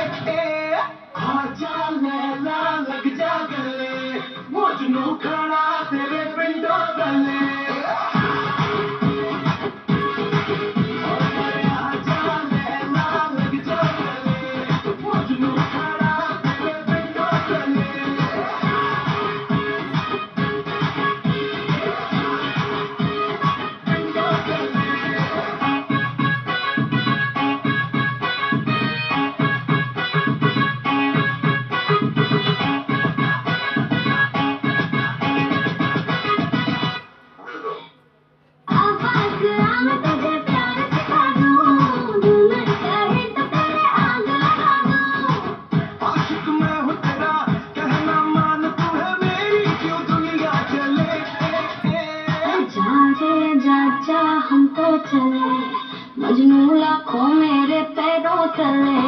Este जा रे जा हमको तो चले। मजनू लाखों मेरे पैरों तले।